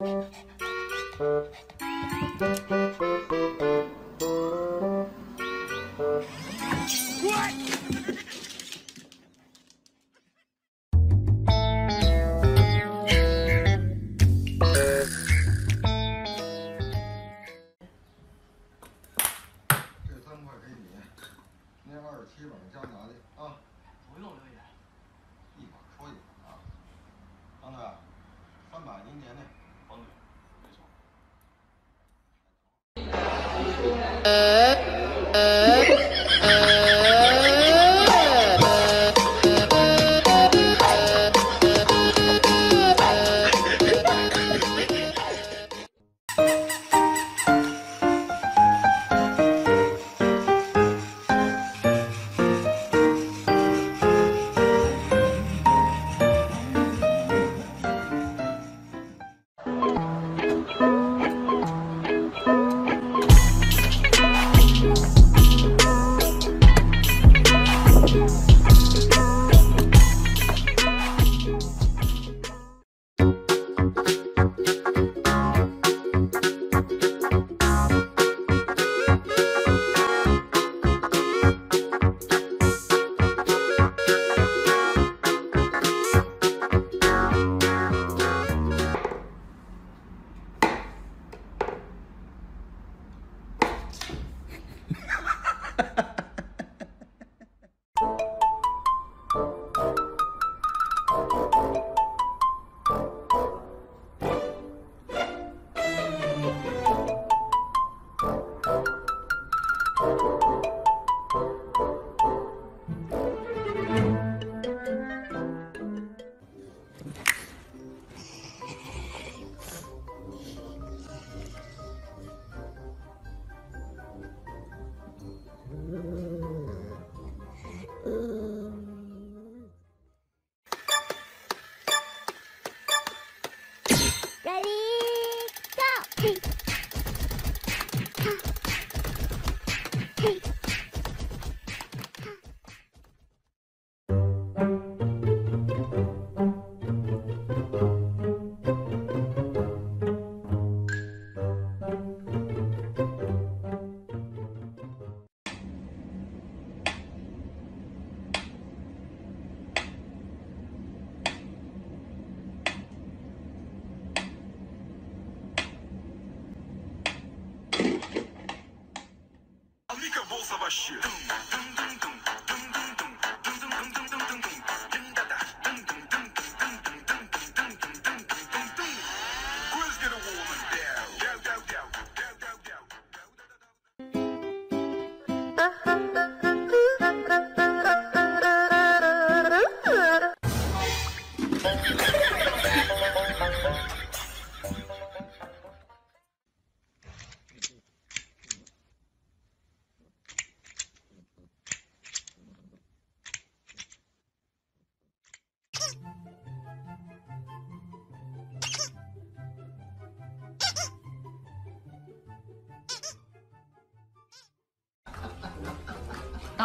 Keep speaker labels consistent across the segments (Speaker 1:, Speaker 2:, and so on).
Speaker 1: 这三块给你，那二十七本加拿的啊，
Speaker 2: 不用留言，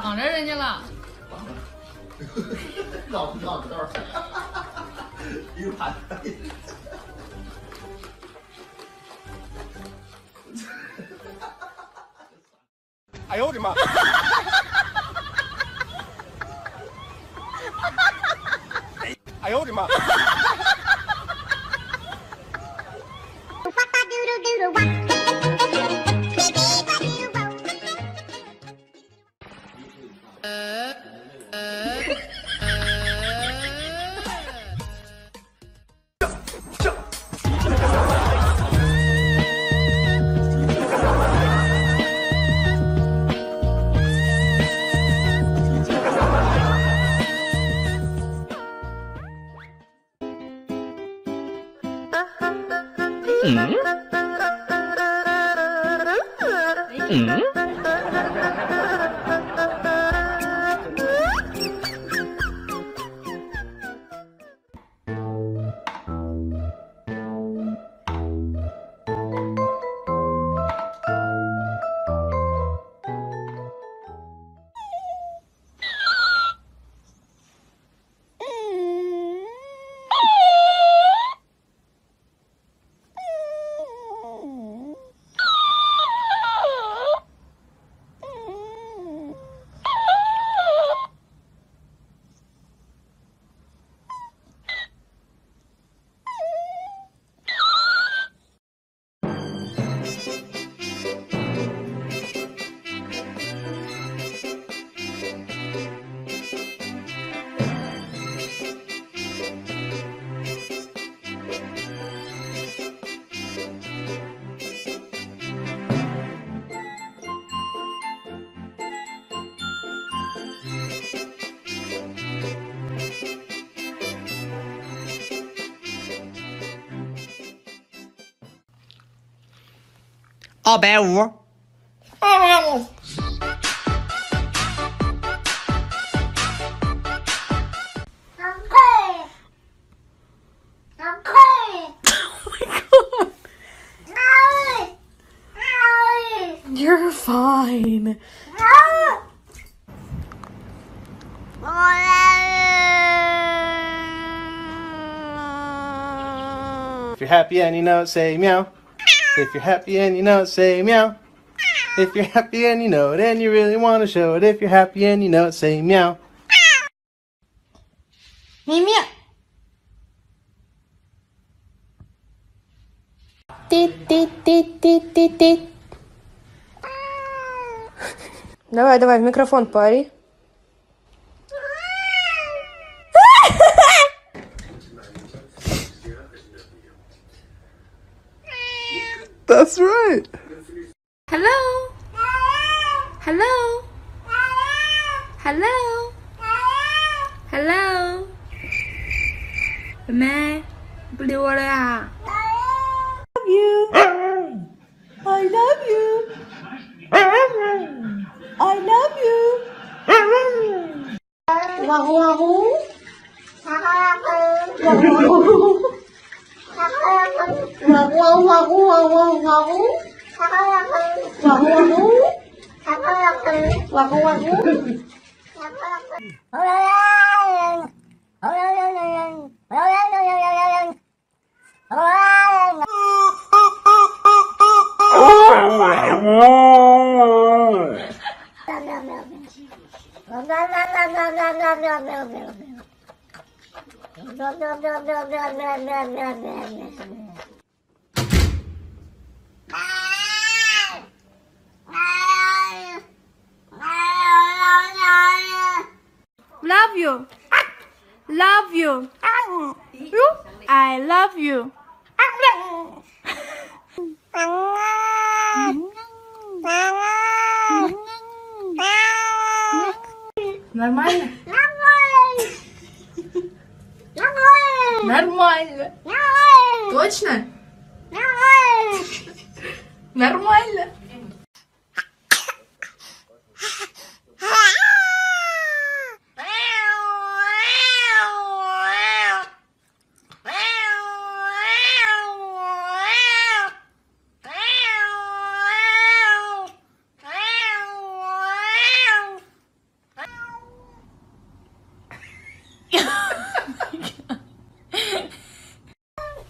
Speaker 3: 挡着人家了。
Speaker 1: 绕绕道儿，一盘。哎呦我的妈！哎呦我的妈！
Speaker 4: 嗯。嗯。
Speaker 5: 奥白无。
Speaker 6: You're fine.
Speaker 7: If you're happy and you know it, say meow. If you're happy and you know it, say meow. If you're happy and you know it and you really want to show it, if you're happy and you know it, say meow.
Speaker 6: Meow meow. Тит, тит, тит, тит, тит, тит.
Speaker 2: Давай, давай, в микрофон пари.
Speaker 7: That's right.
Speaker 6: Hello. Hello. Hello. Hello. मैं बड़ी बड़े I Love you. I
Speaker 2: love you. I love you. Wahoo wahoo. Wahoo wahoo. Hello. You? I love you.
Speaker 6: Нормально? Нормально. Точно? Нормально.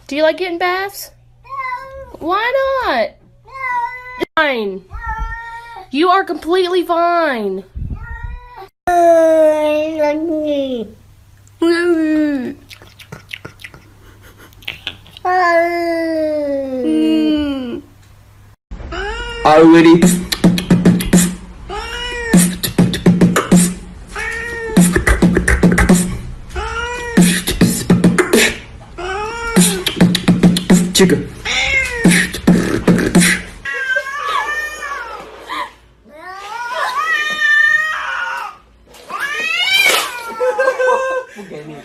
Speaker 2: Do you like getting baths? No. Why not? No. Fine. No. You are completely fine. Mm.
Speaker 5: Already.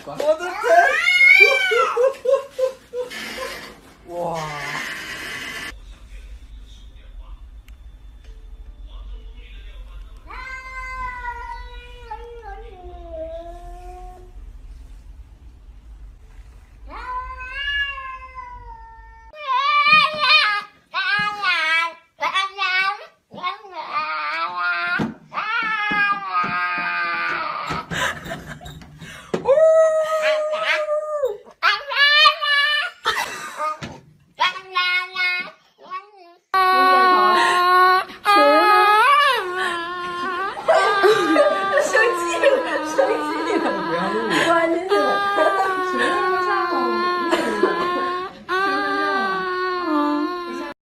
Speaker 5: 我的